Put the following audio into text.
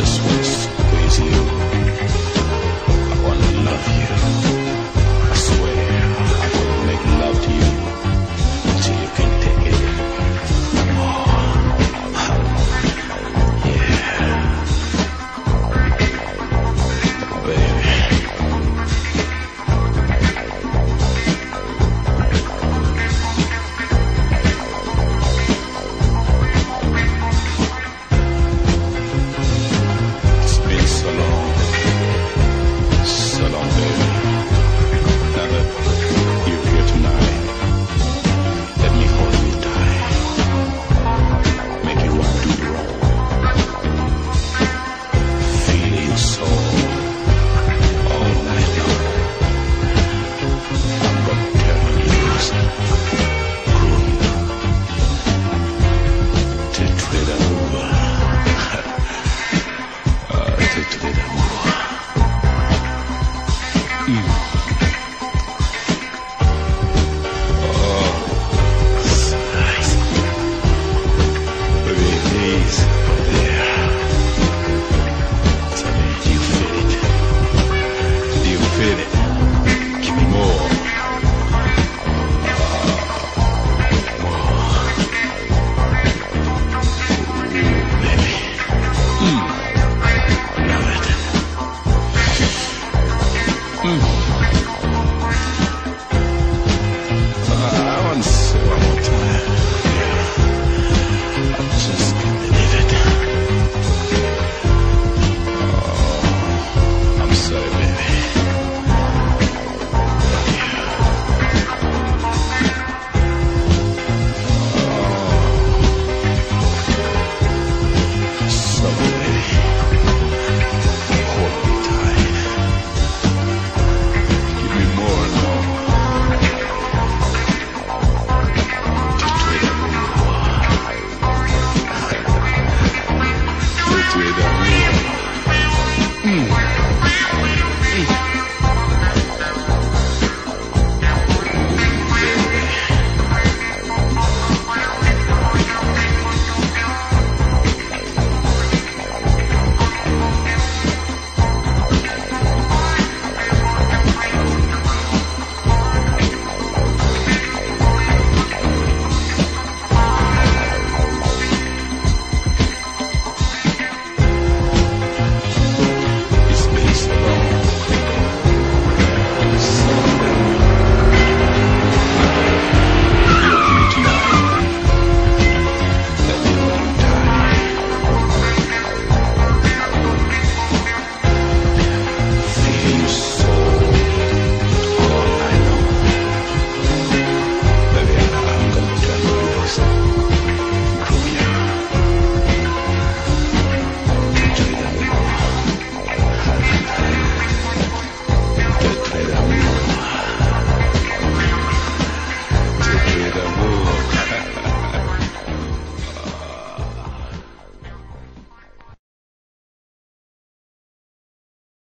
Christmas.